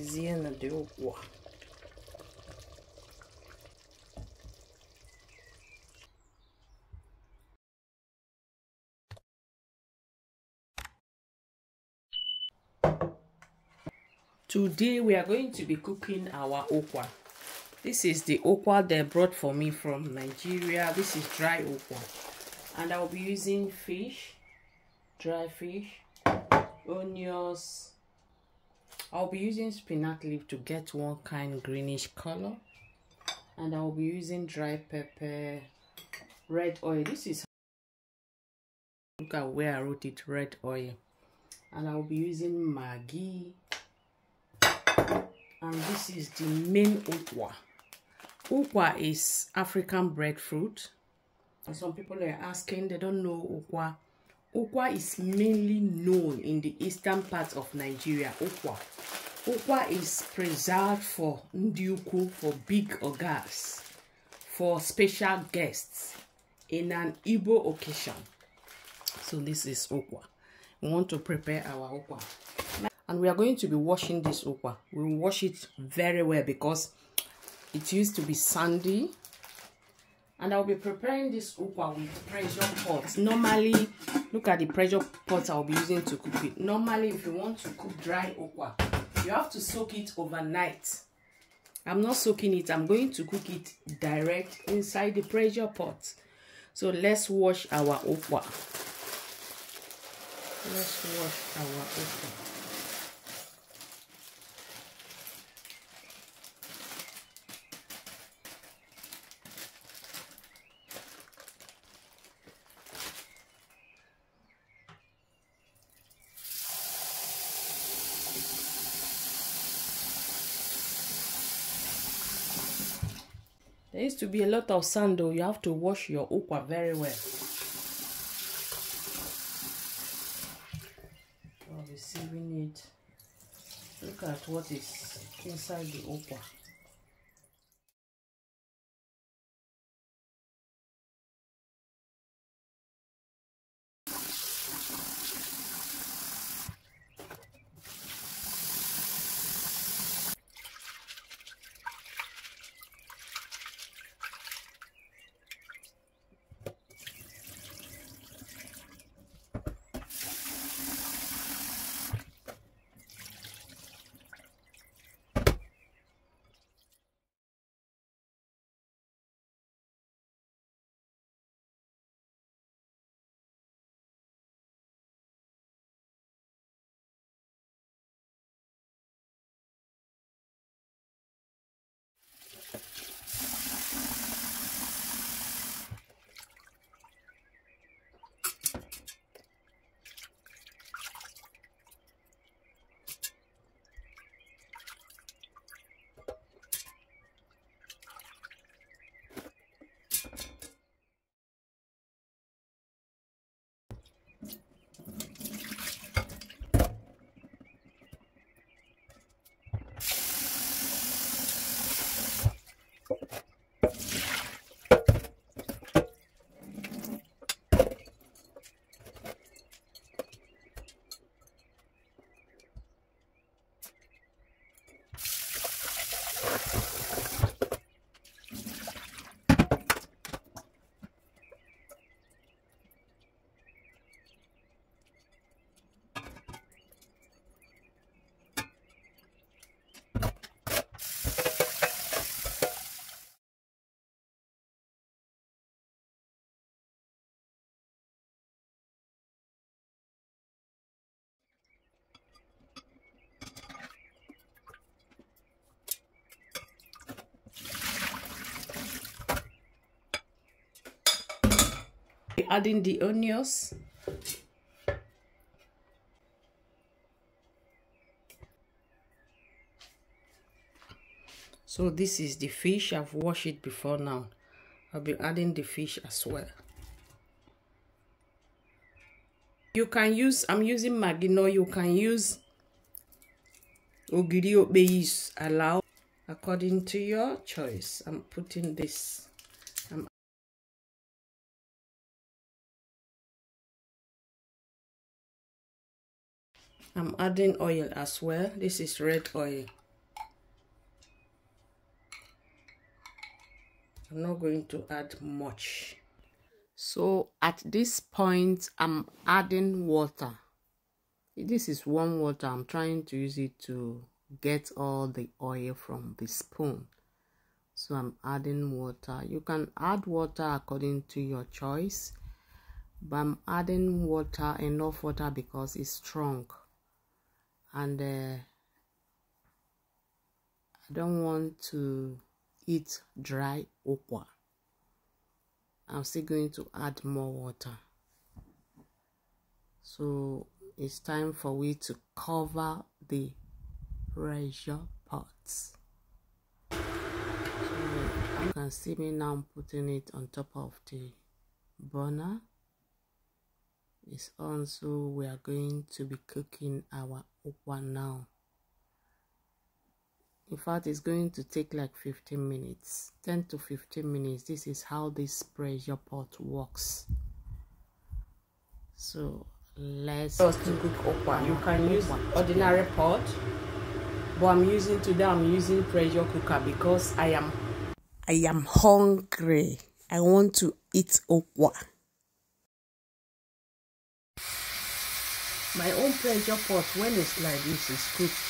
ezie na dị ụkwụ a Today we are going to be cooking our okwa. This is the okwa they brought for me from Nigeria. This is dry okwa. And I'll be using fish, dry fish, onions. I'll be using spinach leaf to get one kind greenish color. And I'll be using dry pepper, red oil. This is look at where I wrote it, red oil. And I'll be using Maggi and this is the main ukwa. Ukwa is African breadfruit. And some people are asking, they don't know ukwa. Ukwa is mainly known in the eastern part of Nigeria. Ukwa. Ukwa is preserved for ndiuku, for big ogas, for special guests in an Igbo occasion. So this is ukwa. We want to prepare our ukwa and we are going to be washing this ukwa we will wash it very well because it used to be sandy and i'll be preparing this ukwa with pressure pots normally look at the pressure pot i'll be using to cook it. Normally if you want to cook dry okwa you have to soak it overnight. I'm not soaking it. I'm going to cook it direct inside the pressure pot. So let's wash our okwa let's wash our okwa There used to be a lot of sand though. You have to wash your okwa very well. Obviously we need look at what is inside the okwa. Adding the onions. So this is the fish. I've washed it before now. I'll be adding the fish as well. You can use i'm using magino. You can use ogiri obeis allow according to your choice. I'm putting this I'm adding oil as well. This is red oil. I'm not going to add much. So at this point, I'm adding water. This is warm water. I'm trying to use it to get all the oil from the spoon. So I'm adding water. You can add water according to your choice. But I'm adding water, enough water because it's strong. And uh, I don't want to eat dry ukwa. I'm still going to add more water. So it's time for we to cover the pressure pots. So you can see me now putting it on top of the burner. It's also we are going to be cooking our ukwa now. In fact it's going to take like 15 minutes 10 to 15 minutes. This is how this pressure pot works. So let's to cook ukwa. You can use ordinary pot but i'm using today i'm using pressure cooker because i am i am hungry. I want to eat ukwa my own pressure pot when it's like this is cooked.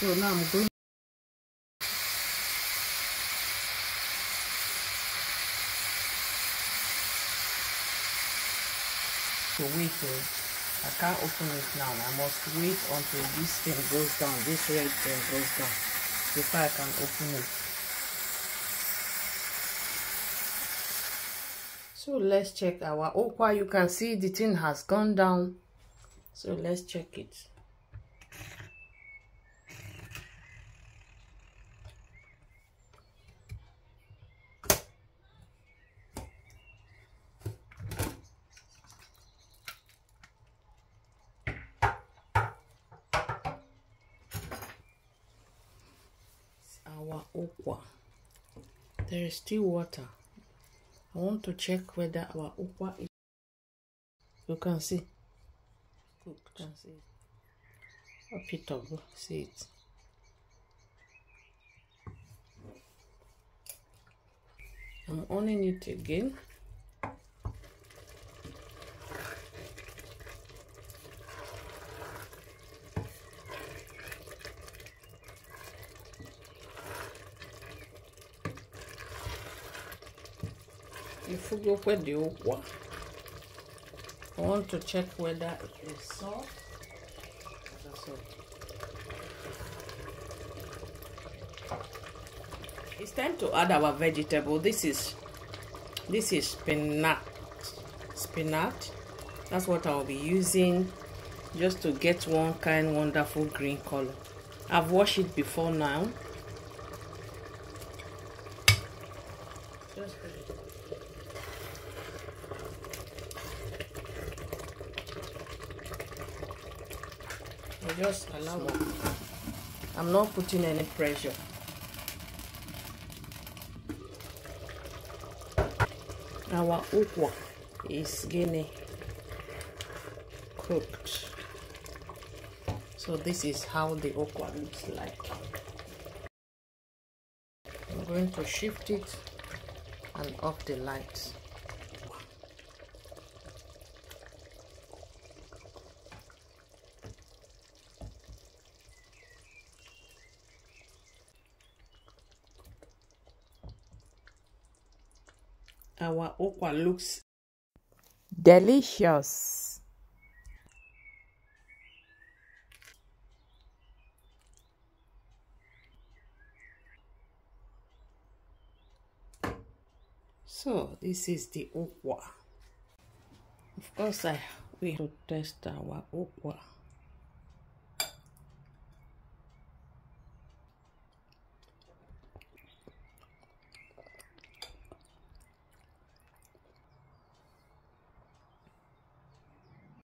So now I'm going to wait eh? I can't open it now. I must wait until this thing goes down this red thing goes down before I can open it so let's check our oh, ukwa you can see the thing has gone down. So let's check it. Our oh, ukwa there is still water i want to check whether our ukwa is you can see. Cooked can see. Up it up see it i'm owning it again ifugokwe dị ụkwa I want to check whether it is soft. It's time to add our vegetable. This is this is spinach. Spinach. That's what I'll be using just to get one kind wonderful green color. I've washed it before now. Just just allow it. I'm not putting any pressure. Our ukwa is getting cooked. So this is how the ukwa looks like. I'm going to shift it and off the lights. Our ukwa looks delicious. So this is the ukwa. Of course, I we to test our ukwa.